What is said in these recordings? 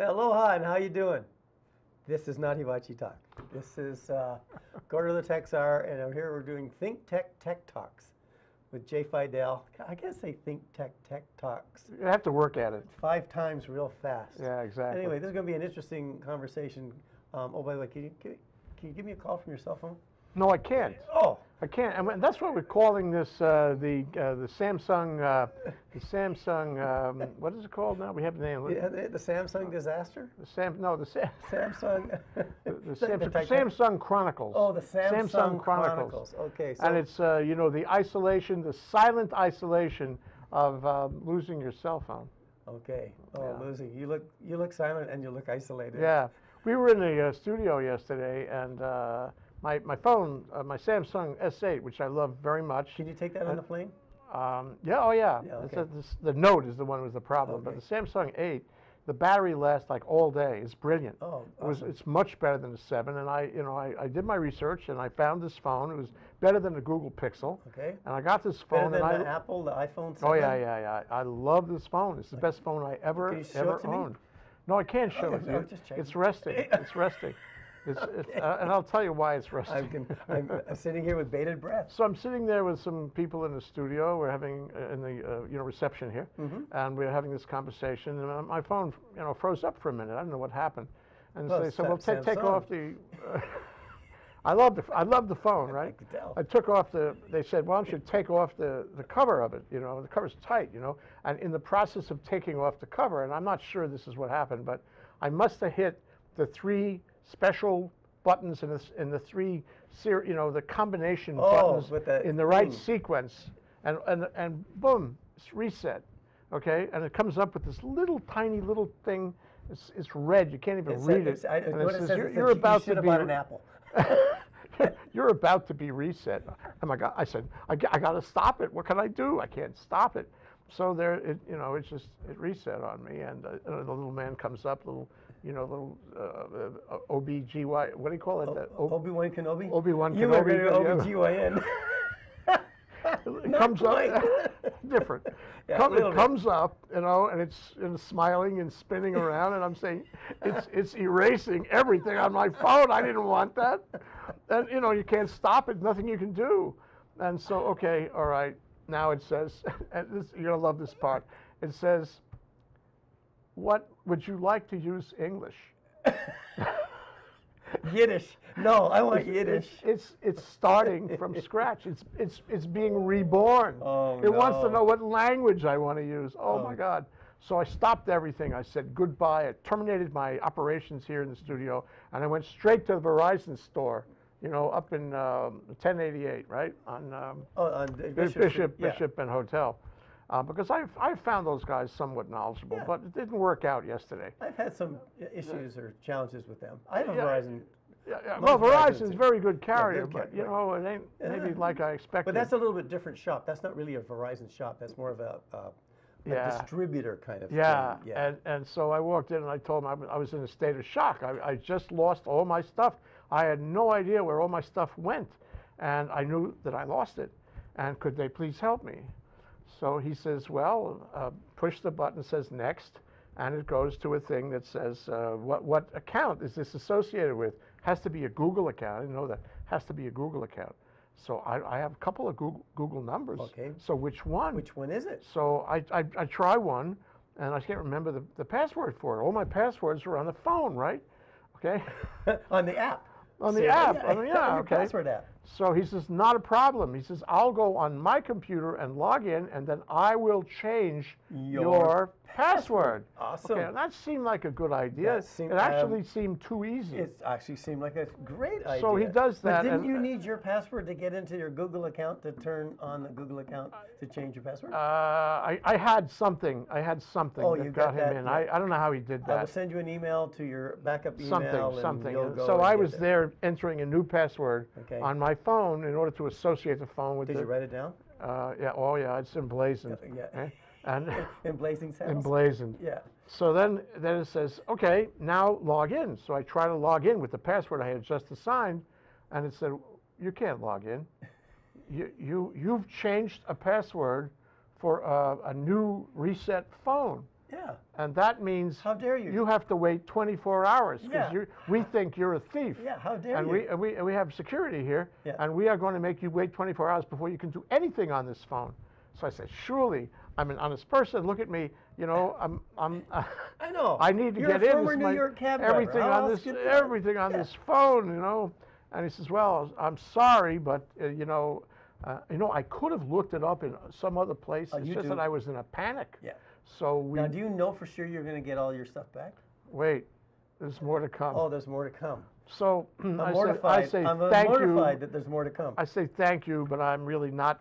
Aloha, and how you doing? This is not Hibachi Talk. This is uh, Go to the Tech Czar, and I'm here. We're doing Think Tech Tech Talks with Jay Fidel. I guess say Think Tech Tech Talks You have to work at it. five times real fast. Yeah, exactly. Anyway, this is going to be an interesting conversation. Um, oh, by the way, can you, can, can you give me a call from your cell phone? No, I can't. Oh, I can't. And when- that's what we're calling this uh, the uh, the Samsung uh, the Samsung um, what is it called now? We have the name. yeah, the, the Samsung disaster? The Sam no the Sam, Samsung? the, the Samsung, Samsung Chronicles. Oh, the Samsung, Chronicles. Okay, so and it's uh, you know the isolation, the silent isolation of um, losing your cell phone. okay. Oh, Yeah. losing. You look you look silent and you look isolated. Yeah, we were in the uh, studio yesterday, and uh, my my phone, uh, my Samsung S8, which I love very much. Can you take that on the plane? Um, yeah, oh yeah. Yeah, okay. a- this- the Note is the one with the problem, but the Samsung 8, the battery lasts like all day. It's brilliant. Oh, It was, it's much better than the 7, and I, you know, I, I did my research and I found this phone. It was better than the Google Pixel, Okay. and I got this phone. Better than and the I, Apple, the iPhone 7? oh yeah, yeah, yeah. I love this phone. It's the best phone I ever Can you show ever it to me? owned. No, I can't show it to no, checking. It's resting. It's resting. It's, it's, uh, and I'll tell you why it's resting. I'm, con- I'm, I'm sitting here with bated breath. So I'm sitting there with some people in the studio. We're having uh, in the uh, you know reception here, Mm-hmm. and we're having this conversation. And my phone you know froze up for a minute. I don't know what happened. And Well, so they said, "Well, take take off the." Uh, I love the I love the phone, right? tell. I took off the. They said, "Why don't you take off the the cover of it? You know, the cover's tight. You know." And in the process of taking off the cover, and I'm not sure this is what happened, but I must have hit the three special buttons in the in the three ser- you know the combination Oh, buttons with the in the right thing. sequence, and and and boom, it's reset. Okay, and it comes up with this little tiny little thing. It's, it's red. You can't even It read says- it. I, and it says, says, you're, you're you about should to be an apple. you're about to be reset. Oh my God! I said, I, I got to stop it. What can I do? I can't stop it. So there, it, you know, it just it reset on me, and uh, uh, the little man comes up, little, you know, little uh, uh, OBGY. What do you call it? O- Obi Wan Kenobi. Obi-Wan You were Kenobi, going to. OBGYN. it comes quite. up different. Yeah, Come- it bit. comes up, you know, and it's and it's smiling and spinning around, and I'm saying, it's it's erasing everything on my phone. I didn't want that, and you know, you can't stop it. Nothing you can do, and so okay, all right. Now it says, and this, you're gonna love this part. It says, "What would you like to use English?" Yiddish. No, I want Yiddish. It's, it's it's starting from scratch. It's it's it's being reborn. Oh, it wants to know what language I want to use. Oh, my Oh. God! So I stopped everything. I said goodbye. I terminated my operations here in the studio, and I went straight to the Verizon store. You know, up in um, 1088, right on um, Oh, on Bishop Bishop. Bishop, Street, yeah. and Hotel, uh, because I I found those guys somewhat knowledgeable, Yeah. but it didn't work out yesterday. I've had some issues or challenges with them. I have a Yeah. Verizon, Yeah, yeah. Well, Verizon's very good carrier, good but you know, it ain't maybe like I expected. but that's a little bit different shop. That's not really a Verizon shop. That's more of a, a, a Yeah. distributor kind of Yeah, thing. Yeah. and and so I walked in and I told was, I was in a state of shock. I, I just lost all my stuff. I had no idea where all my stuff went, and I knew that I lost it. And could they please help me? So he says, well, uh, push the button says next, and it goes to a thing that says uh, what what account is this associated with? Has to be a Google account. I didn't know that. Has to be a Google account. So I, I have a couple of Google, Google numbers. Okay. So which one? Which one is it? So I, I, I try one, and I can't remember the, the password for it. All my passwords are on the phone, right? Okay. on the app. On the See, app, Yeah, I mean, yeah, okay. password app. So he says, not a problem. He says, I'll go on my computer and log in, and then I will change Your your, password. Awesome. Okay, that seemed like a good idea. Seemed- it actually um, seemed too easy. It actually seemed like a great idea. So he does But that, didn't and- you need your password to get into your Google account to turn on the Google account to change your password? uh, I, I had something. I had something Oh, that you got, got him that, in. yeah. I, I don't know how he did that. I will send you an email to your backup email. something, something. so I was there entering a new password Okay. on my phone in order to associate the phone with Did the. you write it down? Uh, yeah. Oh yeah, it's emblazoned. Yeah. eh? And blazing saddles? emblazoned. Yeah. So then, then it says, okay, now log in. So I try to log in with the password I had just assigned, and it said, you can't log in. You, you, you've changed a password for a, a new reset phone. Yeah. And that means How dare you? you have to wait 24 hours Yeah. because we think you're a thief. Yeah, how dare and you? we, and we and we have security here, Yeah. and we are going to make you wait 24 hours before you can do anything on this phone. So I said, surely I'm an honest person. Look at me. You know, I'm I'm. I know. I need to You're get a in. former This New my- York cab everything on this everything on Yeah. this phone. You know, and he says, well, I'm sorry, but uh, you know. Uh, you know, I could have looked it up in some other place. Oh, it's just do. that I was in a panic. Yeah. So we Now, do you know for sure you're going to get all your stuff back? wait. There's more to come. Oh, there's more to come. So I'm I say, mortified. I say I'm uh, thank mortified you. that there's more to come. I say thank you, but I'm really not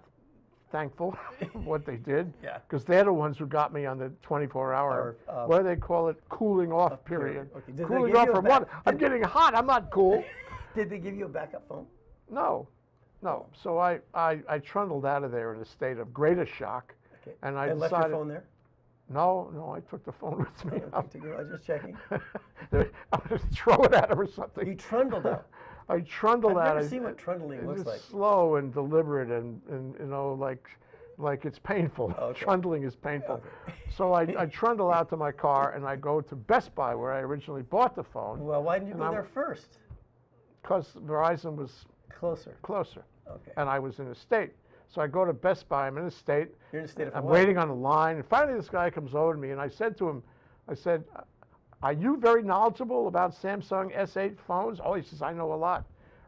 thankful for what they did. Yeah. Because they're the ones who got me on the 24-hour, Or, uh, what do they call it, cooling off period. period. Okay. Cooling off from what? I'm getting hot. I'm not cool. Did they give you a backup phone? No, no. So I, I, I trundled out of there in a state of greater shock. Okay. And I left decided, your phone there? no, no, I took the phone with me. Okay, to go- I was just checking. I'm going to throw it at him or something. You trundled out. I trundled I've out. never I- seen what trundling looks it's like. slow and deliberate and, and you know like like it's painful. Okay. Trundling is painful. Okay. So I, I trundle out to my car and I go to Best Buy where I originally bought the phone Well, why didn't you go I'm- there first? because Verizon was Closer. closer Okay. and I was in a state. So I go to Best Buy. I'm in a state. You're in a state of I'm Hawaii. waiting on the line. And finally, this guy comes over to me and I said to him, I said, "Are you very knowledgeable about Samsung S8 phones?" Oh, he says, "I know a lot."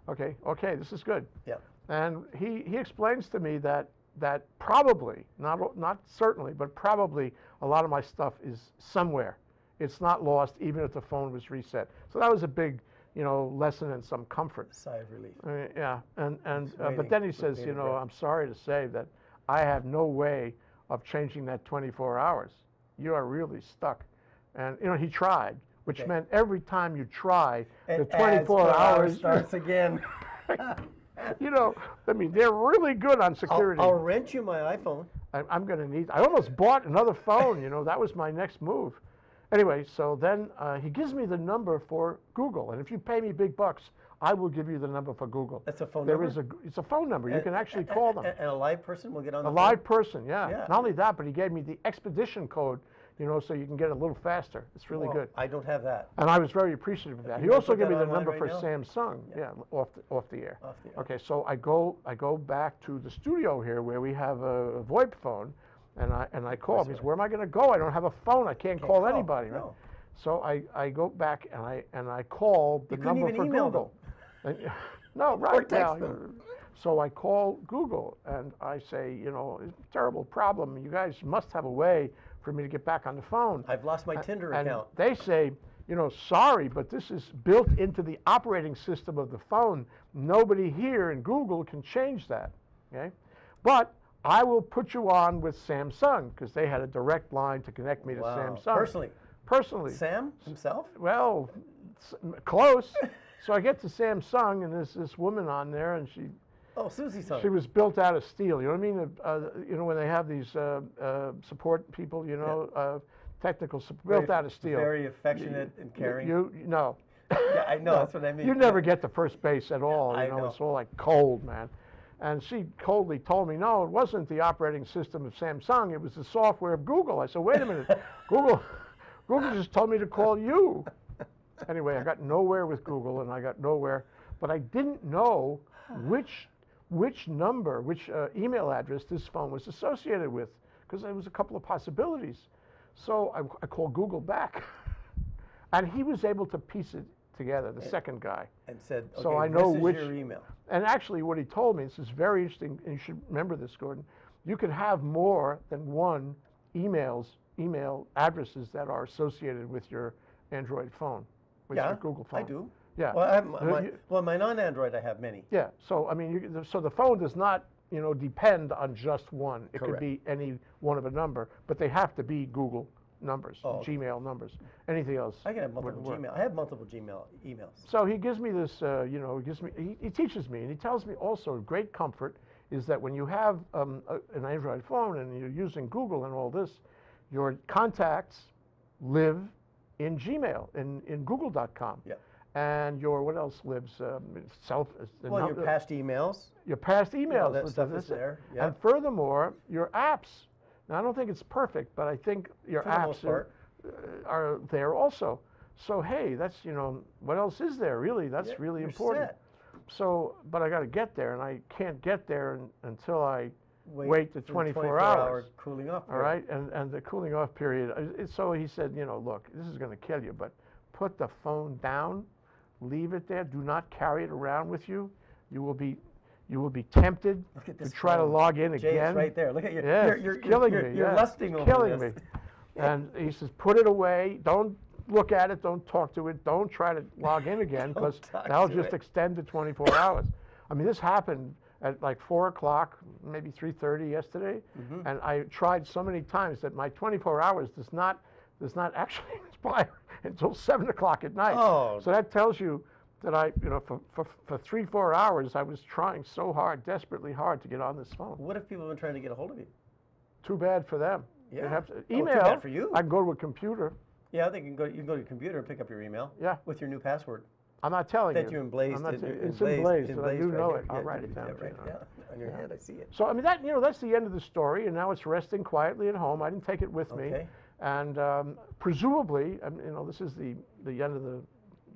Okay, okay, this is good. Yeah. And he, he explains to me that that probably, not, not certainly, but probably a lot of my stuff is somewhere. It's not lost even if the phone was reset. So that was a big, you know, lesson and some comfort. Sigh of relief. Uh, yeah, and, and uh, but then he says, you know, breath. I'm sorry to say that I have no way of changing that 24 hours. You are really stuck. And, you know, he tried, which Okay. meant every time you try, the 24 adds per hour hours starts again. you know, I mean, they're really good on I'll, security. I'll rent you my iPhone. I'm, I'm going to need. I almost bought another phone. You know, that was my next move. Anyway, so then uh, he gives me the number for Google, and if you pay me big bucks, I will give you the number for Google. That's a phone There number. is a. It's a phone number. You And- can actually call them. And, a live person will get on A live person, yeah. Yeah. Not only that, but he gave me the expedition code, you know, so you can get it a little faster. It's really good. I don't have that. And I was very appreciative of that. He also gave me the number right for now? Samsung, yeah, off the, off the air. Off the- Okay, so I go I go back to the studio here where we have a, VoIP phone, and I and I call him. He says, "Where am I going to go? I don't have a phone. I can't, Can't call, call, anybody." Right? no. So I, I go back and I and I call the You number even for email them. Google. And- no, right text now. So I call Google and I say, you know, it's a terrible problem. You guys must have a way for me to get back on the phone. I've lost my Tinder And account. they say, you know, sorry, but this is built into the operating system of the phone. Nobody here in Google can change that. Okay? But I will put you on with Samsung because they had a direct line to connect me to Wow. Samsung. Personally, Personally. Sam himself. Well, close. so I get to Samsung and there's this woman on there and she Oh, Susie's son. she was built out of steel. You know what I mean? Uh, uh, you know when they have these uh, uh, support people, you know, uh, technical sup- built out of steel. Very affectionate and caring. You, you no. yeah, I know. No, That's what I mean. You never get to first base at all. I You know, know. it's all like cold, man. And she coldly told me, no, it wasn't the operating system of Samsung. It was the software of Google. I said, wait a minute, Google, Google just told me to call you. Anyway, I got nowhere with Google, and I got nowhere. But I didn't know which which number, which uh, email address this phone was associated with, because there was a couple of possibilities. So I, I called Google back, and he was able to piece it together. The second guy. and said, okay, So I know this is which- your email. And actually, what he told me, this is very interesting, and you should remember this, Gordon. You can have more than one emails, email addresses that are associated with your Android phone, with yeah, your Google phone. I do. Yeah. Well, I have, Uh, my, you- well, my non-Android, I have many. Yeah. So I mean, you, so the phone does not, you know, depend on just one. It could be any one of a number, but they have to be Google numbers, Oh, okay. Gmail numbers. Anything else? I can have multiple work. Gmail. I have multiple Gmail emails. So he gives me this, uh, you know, he gives me, he, he teaches me, and he tells me also great comfort is that when you have um, a, an Android phone and you're using Google and all this, your contacts live in Gmail, in, in Google.com. Yeah. And your, what else lives? Um, self, uh, Well, your past emails. your past emails. that stuff is there, yeah. And furthermore, your apps. Now, I don't think it's perfect, but I think your For apps are, uh, are there also. So hey, that's you know what else is there really? That's Yeah, really important. set. So, but I got to get there, and I can't get there un until I Wait, wait the for 24 hour hours. cooling off. All right, and and the cooling off period. uh, it- So he said, you know, look, this is going to kill you, but put the phone down, leave it there. Do not carry it around with you. You will be, you will be tempted to try to log in again. it's right there. Look at you. Yeah, you're, you're, you're- killing you're, me. You're yeah, lusting it's over killing this. me. And he says, put it away. Don't look at it. Don't talk to it. Don't try to log in again because that'll just it. extend to 24 hours. I mean, this happened at like four o'clock, maybe 3:30 yesterday, Mm-hmm. and I tried so many times that my 24 hours does not does not actually expire until seven o'clock at night. Oh. So that tells you that I, you know, for, for, for three, four hours, I was trying so hard, desperately hard to get on this phone. What if people have been trying to get a hold of you? Too bad for them. Yeah. have to, Oh, too bad for you. I can go to a computer. Yeah, you can go. You can go to your computer and pick up your email. Yeah. With your new password I'm not telling you that you. you emblazed. I'm not in, t- in- it's emblazed- emblazed, emblazed do right know here. it. I'll Yeah, write you- it down yeah, Write you it down on your hand. I see it. So I mean that you know that's the end of the story, and now it's resting quietly at home. I didn't take it with me, Okay. And um, presumably, I mean, you know, this is the the end of the,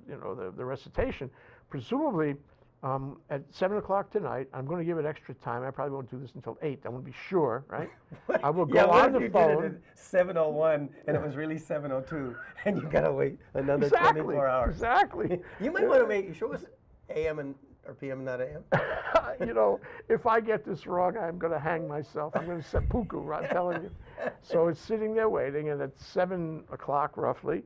you know, the the recitation. Presumably, um, at seven o'clock tonight, I'm going to give it extra time. I probably won't do this until eight. I want to be sure, right? I will go what on the you phone. Did it at 701 and it was really 702 and you gotta wait another exactly. 24 hours. Exactly. You might want to make show us AM and or PM, not AM. you know, if I get this wrong, I'm going to hang myself. I'm going to seppuku, I'm telling you. So it's sitting there waiting, and at 7 o'clock roughly,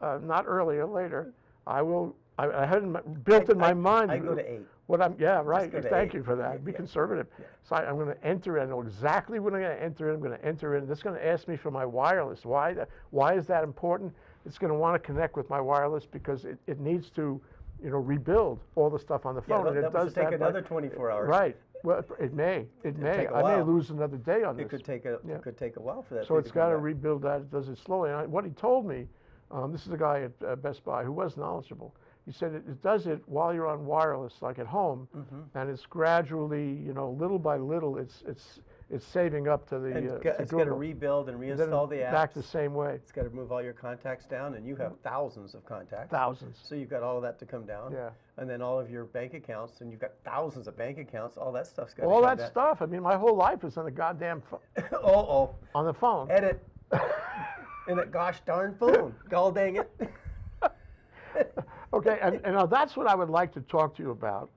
uh, not earlier, later, I will, I, I hadn't built in my I- mind. I go to eight. What I'm, yeah, right. Thank eight. you for that. Yeah, Be yeah, conservative. So I, I'm going to enter it. I know exactly what I'm going to enter in. I'm going to enter in. This is going to ask me for my wireless. Why? Why is that important? It's going to want to connect with my wireless because it, it needs to, you know, rebuild all the stuff on the Yeah, phone. that, and it that does take another 24 hours. Right. Well, it may. It may. I may lose another day on It this. could take a Yeah. it could take a while for that. So it's got to rebuild that. It does it slowly. And I, what he told me, um, this is a guy at uh, Best Buy who was knowledgeable. He said it, it does it while you're on wireless, like at home, Mm-hmm. and it's gradually, you know, little by little, it's it's it's saving up to the. And uh, it's got- to it's to rebuild and reinstall the apps. Back the same way. It's got to move all your contacts down, and you have thousands of contacts. Thousands. So you've got all of that to come down. Yeah. And then all of your bank accounts, and you've got thousands of bank accounts. All that stuff's got. All that stuff. I mean, my whole life is on the goddamn pho- stuff. oh, oh, on the phone. edit. in that gosh darn phone. Gall dang it. Okay, and, and now that's what I would like to talk to you about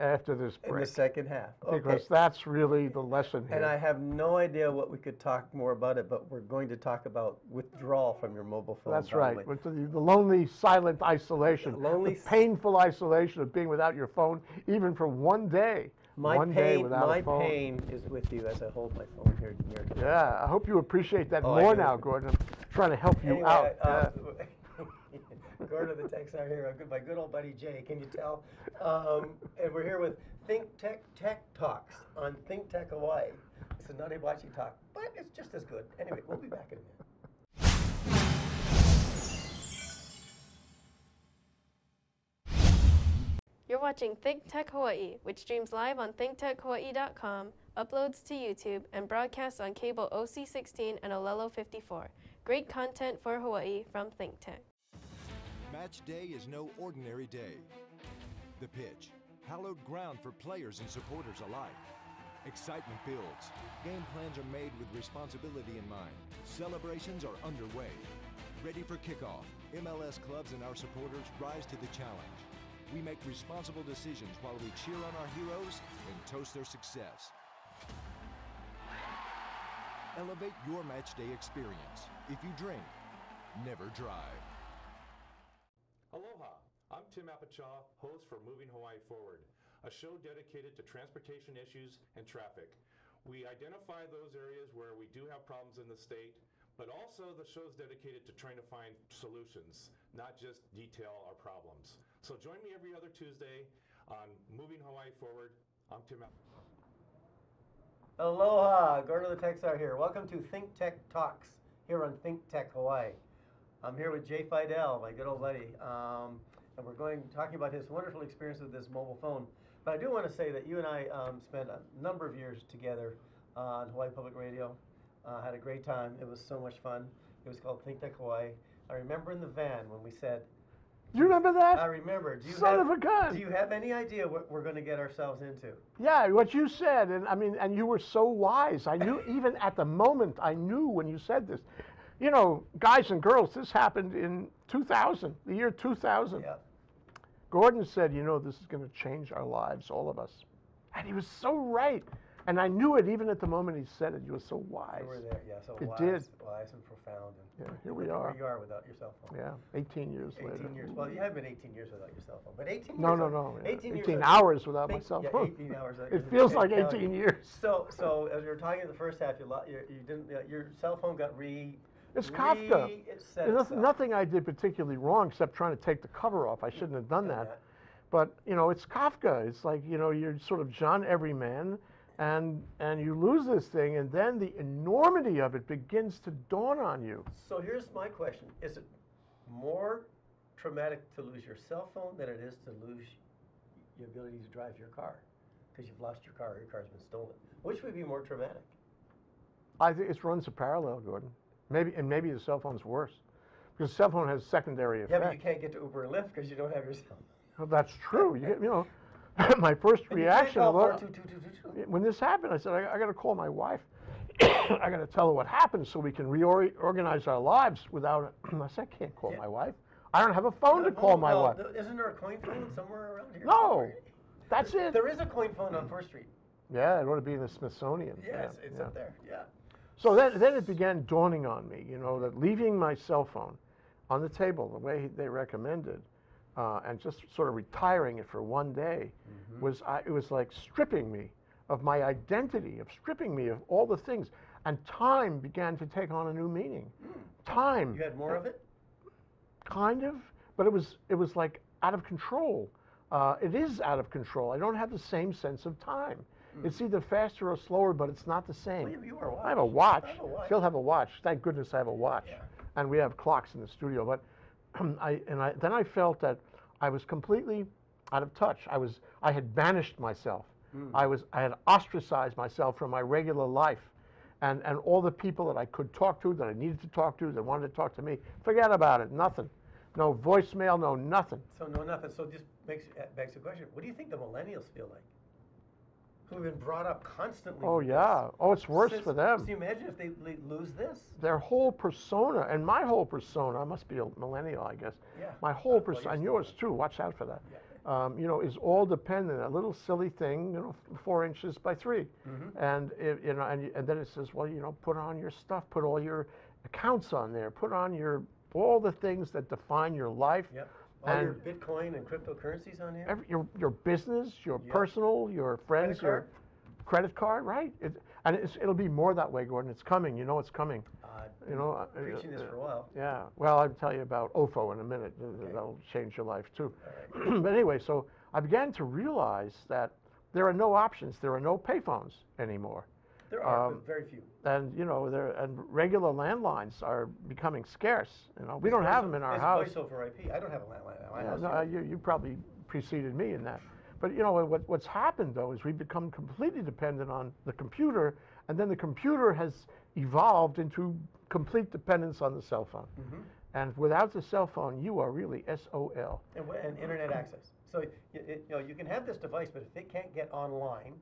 after this break. in the second half. Okay. because that's really the lesson here. And I have no idea what we could talk more about it, but we're going to talk about withdrawal from your mobile phone. that's probably. right. The, the lonely, silent isolation, Lonely the s- painful isolation of being without your phone, even for one day. My one day pain, without my a phone. pain is with you as I hold my phone here near to. Yeah, I hope you appreciate that Oh, more now, Gordon. I'm trying to help you Anyway, out. uh, yeah. Gordon the Tech Czar here, our good- my good old buddy Jay, can you tell? Um, and we're here with Think Tech Tech Talks on Think Tech Hawaii. It's a Nutty Watchy talk, but it's just as good. Anyway, we'll be back in a minute. You're watching Think Tech Hawaii, which streams live on thinktechhawaii.com, uploads to YouTube, and broadcasts on cable OC16 and Olelo 54. Great content for Hawaii from Think Tech. Match day is no ordinary day. The pitch, hallowed ground for players and supporters alike. Excitement builds. Game plans are made with responsibility in mind. Celebrations are underway. Ready for kickoff, MLS clubs and our supporters rise to the challenge. We make responsible decisions while we cheer on our heroes and toast their success. Elevate your match day experience. If you drink, never drive. Tim Apachaw, host for Moving Hawaii Forward, a show dedicated to transportation issues and traffic. We identify those areas where we do have problems in the state, but also the show is dedicated to trying to find solutions, not just detail our problems. So join me every other Tuesday on Moving Hawaii Forward. I'm Tim Apachaw. Aloha, Gordon the Tech Czar here. Welcome to Think Tech Talks here on Think Tech Hawaii. I'm here with Jay Fidel, my good old buddy, um, and we're going talking about his wonderful experience with this mobile phone. But I do want to say that you and I um, spent a number of years together on Hawaii Public Radio. Uh, had a great time. It was so much fun. It was called Think Tech Hawaii. I remember in the van when we said, Do you remember that? I remember. Do you Son have, of a gun. Do you have any idea what we're going to get ourselves into? Yeah, what you said, and I mean, and you were so wise. I knew even at the moment, I knew when you said this. You know, guys and girls, this happened in 2000, the year 2000. Yeah. Gordon said, you know, this is going to change our lives, all of us. And he was so right. And I knew it even at the moment he said it. You were so wise. You were there, yeah. So It wise, did. wise and profound. And Yeah, here we are. Where you are without your cell phone. Yeah, 18 years 18 later. years. Well, you have been 18 years without your cell phone, but 18 No, years. no, of- no. yeah. 18, 18, years of- hours without my cell yeah, 18 hours. It feels like 18 years. So, so as we were talking in the first half, you, you, you didn't. Your cell phone got re. It's Kafka. There's nothing I did particularly wrong except trying to take the cover off. I shouldn't have done that. But you know, it's Kafka. It's like you know, you're sort of John Everyman, and and you lose this thing, and then the enormity of it begins to dawn on you. So here's my question: Is it more traumatic to lose your cell phone than it is to lose your ability to drive your car because you've lost your car or your car's been stolen? Which would be more traumatic? I think it runs a parallel, Gordon. Maybe and maybe the cell phone's worse because the cell phone has secondary Yeah, effects. but you can't get to Uber and Lyft because you don't have your cell phone. Well, that's true. You, you know, my first And reaction was, when this happened, I said, I, I got to call my wife. I got to tell her what happened so we can reorganize our lives without. I said, I can't call Yeah. my wife. I don't have a phone to call my Well, wife. Isn't there a coin phone somewhere around here? No, that's it. There is a coin phone on First Street. Yeah, it ought to be in the Smithsonian. Yeah, it's, it's yeah. up there. Yeah. So then, then it began dawning on me, you know, that leaving my cell phone on the table the way they recommended, uh, and just sort of retiring it for one day, Mm-hmm. was I, it was like stripping me of my identity, of stripping me of all the things, and time began to take on a new meaning. Time, Mm. You had more of it? kind of, but it was it was like out of control. Uh, it is out of control. I don't have the same sense of time. It's either faster or slower, but it's not the same. Well, you- you wear a I have a watch. I have a watch. She'll have a watch. Thank goodness I have a watch. Yeah. And we have clocks in the studio. But I and I then I felt that I was completely out of touch. I was I had banished myself. Hmm. I was I had ostracized myself from my regular life. And, and all the people that I could talk to, that I needed to talk to, that wanted to talk to me, forget about it. Nothing. No voicemail, no nothing. So no, nothing. So this makes uh, begs the question: What do you think the millennials feel like? Who've been brought up constantly. Oh this yeah. Oh, it's worse since- for them. So you imagine if they lose this? their whole persona and my whole persona I must be a millennial I guess Yeah. my whole Uh, persona you're and yours too watch out for that Yeah. um, you know is all dependent a little silly thing you know four inches by 3 Mm-hmm. and it, you know and, and then it says well you know put on your stuff put all your accounts on there put on your all the things that define your life Yep. All your And- Bitcoin and cryptocurrencies on here. every, your, your business your Yep. personal your friends Credit your credit card right it, and it's, it'll be more that way Gordon it's coming you know it's coming Uh, you know uh, preaching this uh, for a while. Yeah, well, I'll tell you about OFO in a minute. Okay. That'll change your life too. All but anyway, so I began to realize that there are no options. There are no payphones anymore, There are, Um, but very few. and you know, there and regular landlines are becoming scarce. You know, we don't have them in our it's house. Voice over IP. I don't have a landline at my Yeah, house. no, you, you probably preceded me in that. But you know what, what's happened though is we've become completely dependent on the computer, and then the computer has evolved into complete dependence on the cell phone. Mhm. And without the cell phone, you are really SOL. And, and internet access. So y- it, you know you can have this device, but if it can't get online,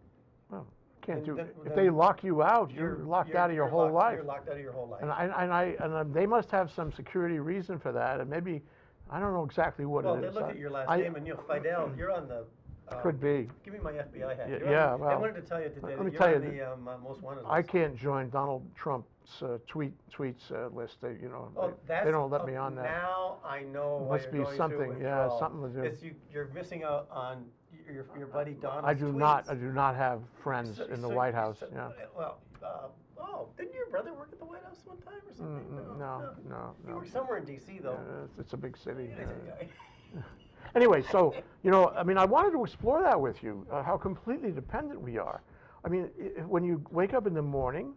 Well, can't Then- do. then- if they lock you out, you're, locked out of your whole locked- life. You're locked out of your whole life. And I and I and I, they must have some security reason for that, and maybe I don't know exactly what it is. well, it they look at your last I- name, and you know Fidel. You're on the. Uh, Could be. Give me my FBI hat. You're yeah, the- I wanted to tell you today let that me you're tell on you the um, uh, most wanted list. I can't join Donald Trump's uh, tweet tweets uh, list. They, you know, Oh, they, that's, they don't let me on that. Now I know why Must you're be something, yeah, something to do. It's you, you're missing out on your, your buddy Donald's I do not. I do not have friends So- in the so- White House. so- yeah. Well, uh, oh, didn't your brother work at the White House one time or something? Mm, no, no, He no. worked somewhere in D.C. though. Uh, it's, it's a big city. Uh. Anyway, so, you know, I mean, I wanted to explore that with you, uh, how completely dependent we are. I mean, i- when you wake up in the morning,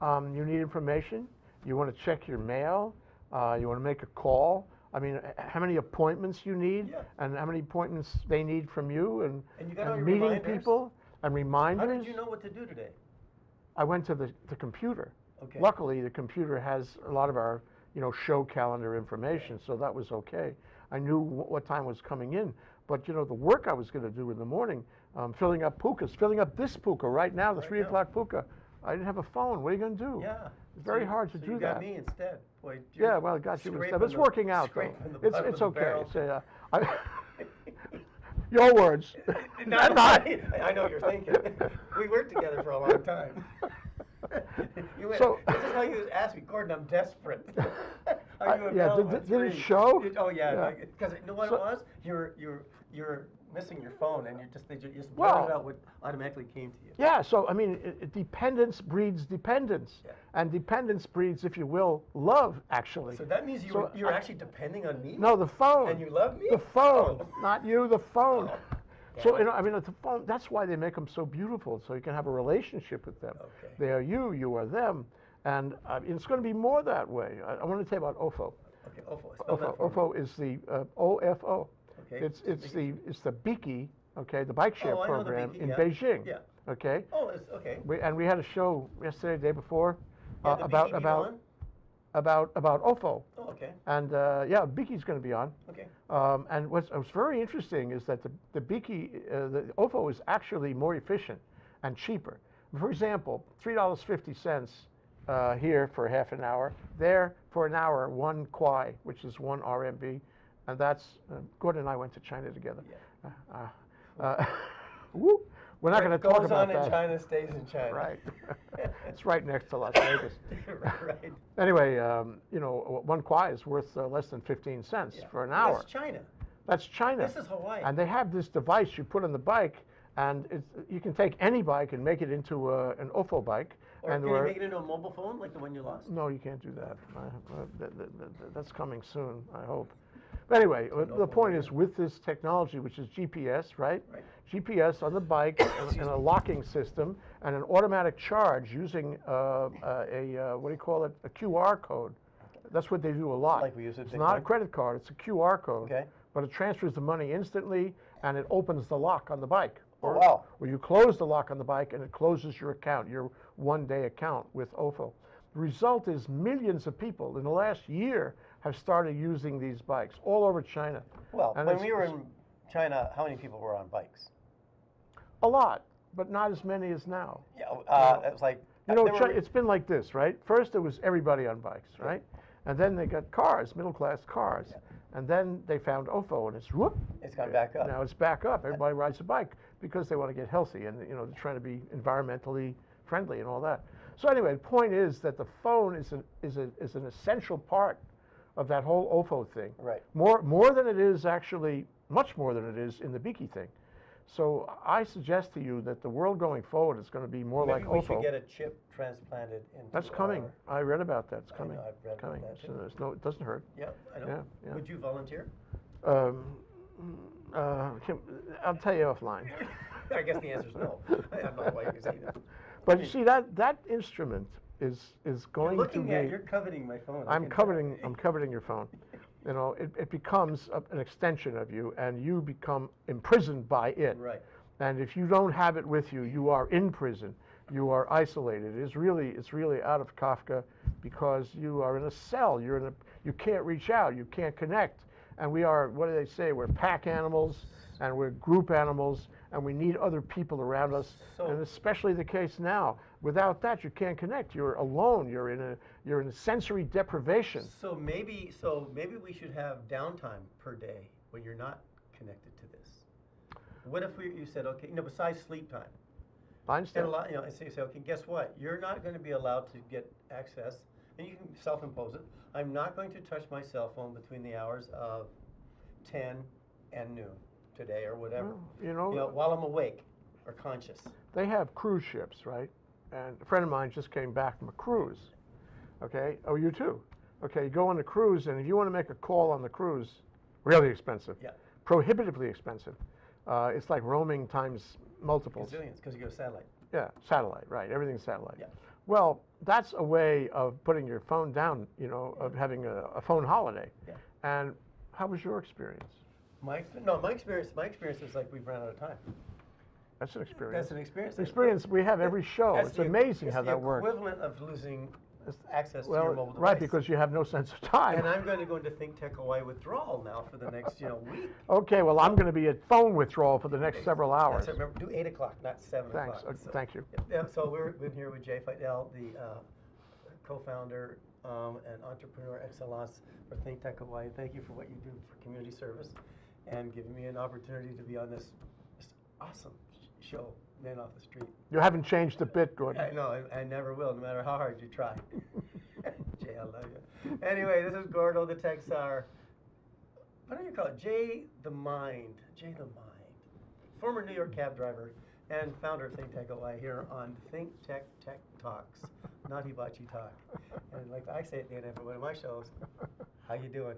um, you need information, you want to check your mail, uh, you want to make a call. I mean, how many appointments you need, Yeah. and how many appointments they need from you, and, And you all meeting reminders? people, and reminders. How did you know what to do today? I went to the, the computer. Okay. Luckily, the computer has a lot of our, you know, show calendar information, so that was okay. I knew wh- what time was coming in, but you know, the work I was going to do in the morning, um, filling up pukas, filling up this puka right now, the Right three o'clock puka. I didn't have a phone. What are you going to do? Yeah. It's very hard to so do you that. me instead. Boy, Yeah, well, it got you instead. it's the- working out, though. It's, it's okay. It's, uh, I, your words, No, not mine. I know what you're thinking. we worked together for a long time. you went, So- this is how you asked me, Gordon. I'm desperate. Are I- you yeah, available did- did it show? Did- oh yeah, Yeah. because you know what So- it was? You're you're you're missing your phone, and you just they just Well- out what automatically came to you. Yeah, so I mean, i i- dependence breeds dependence, Yeah. and dependence breeds, if you will, love. Actually, So that means you So were, you're I- actually depending on me. no, the phone. And you love me? The phone, Oh. not you. The phone. Oh, So you know, I mean, the phone. That's why they make them so beautiful, so you can have a relationship with them. Okay. They are you, you are them, and uh, it's going to be more that way. I, I want to tell you about OFO. Okay, OFO. Spell OFO, that for me. OFO is the uh, OFO. Okay. It's it's the it's the Biki, okay, the bike share Oh, I know the program Biki, in yeah. Beijing. Yeah. Okay. Oh, it's okay. We, and we had a show yesterday, the day before, Yeah, uh, about BBB about about about OFO, Oh, okay. and uh, yeah, Biki's going to be on. Okay. Um, and what's, what's very interesting is that the the Biki, uh, the OFO is actually more efficient and cheaper. For example, three dollars fifty cents uh, here for half an hour, there for an hour, one kuai, which is one RMB, and that's uh, Gordon and I went to China together. Yeah. Uh, uh, we're not going to talk goes about on in China stays in China. Right. it's right next to Las Vegas. right. Anyway, um, you know, one kuai is worth uh, less than 15 cents Yeah. for an hour. That's China. That's China. This is Hawaii. And they have this device you put on the bike, and it's, you can take any bike and make it into uh, an OFO bike. Or and can you make it into a mobile phone like the one you lost? no, you can't do that. I, uh, th- th- th- that's coming soon, I hope. But anyway, uh, the point is with this technology, which is GPS, right? Right. GPS on the bike and, and a locking system and an automatic charge using uh, uh, a, uh, what do you call it, a QR code. That's what they do a lot. Like we use at It's not a credit card, it's a QR code. Okay. But it transfers the money instantly and it opens the lock on the bike. Oh, wow. Or you close the lock on the bike and it closes your account, your one-day account with OFO. The result is millions of people in the last year have started using these bikes all over China. Well, And when we were in China, how many people were on bikes? A lot, but not as many as now. Yeah, uh, it was like You know, there Chi- were- it's been like this, right? First, it was everybody on bikes, right? And then they got cars, middle-class cars. And then they found OFO, and it's whoop. It's gone back up. Now it's back up. Everybody rides a bike because they want to get healthy, and you know they're trying to be environmentally friendly and all that. So anyway, the point is that the phone is, a, is, a, is an essential part of that whole OFO thing. Right. More, more than it is actually, much more than it is in the Biki thing. So I suggest to you that the world going forward is going to be more Maybe like we OFO. should get a chip transplanted into That's coming. I read about that. It's I coming. know, I've read It's about coming. that So no, it doesn't hurt. Yeah, I know. Yeah, yeah. Would you volunteer? Um, uh, can, I'll tell you offline. I guess the answer is no. I don't know why you're that. But you see that that instrument is is You're going looking to at, be. you're coveting my phone. I'm coveting I'm coveting your phone. You know, it, it becomes a, an extension of you, and you become imprisoned by it. Right. And if you don't have it with you, you are in prison. You are isolated. It's really it's really out of Kafka because you are in a cell. You're in a you can't reach out. You can't connect. And we are what do they say? We're pack animals and we're group animals and we need other people around us. So- and especially the case now. Without that, you can't connect. You're alone. You're in a you're in a sensory deprivation. So maybe, so maybe we should have downtime per day when you're not connected to this. What if we, you said, okay, you know, besides sleep time? I And understand. a lot, you know, and so you say, okay, guess what? You're not going to be allowed to get access, and you can self-impose it. I'm not going to touch my cell phone between the hours of 10 and noon today or whatever. Well, you know, You know, while I'm awake or conscious. they have cruise ships, right? And a friend of mine just came back from a cruise. Okay. Oh, you too. Okay. You go on a cruise, and if you want to make a call on the cruise, really expensive. Yeah. Prohibitively expensive. Uh, it's like roaming times multiples. Gazillions, because you go satellite. Yeah, satellite, right? Everything's satellite. Yeah. Well, that's a way of putting your phone down. You know, of having a, a phone holiday. Yeah. And how was your experience? My, no, my experience, my experience is like we've run out of time. That's an experience. That's an experience. experience we have every show. That's It's the- amazing it's how that works. equivalent of losing access to your mobile device. right, because you have no sense of time. And I'm going to go into Think Tech Hawaii withdrawal now for the next, you know, week. Okay, well, I'm going to be at phone withdrawal for the next several hours. I remember, do eight o'clock, not seven Thanks, o'clock. uh, so- thank you. Yeah, so we're, been here with Jay Fidel, the uh, co-founder um, and entrepreneur excellence for Think Tech Hawaii. Thank you for what you do for community service and giving me an opportunity to be on this, this awesome show, Man Off the Street. You haven't changed a bit, Gordon. I know, I, I never will, no matter how hard you try. Jay, I love you. Anyway, this is Gordo the Tech Czar. What do you call it? Jay the Mind. Jay the Mind. Former New York cab driver and founder of Think Tech Hawaii here on Think Tech Tech Talks, not Hibachi Talk. And like I say at the end of one of my shows, how you doing?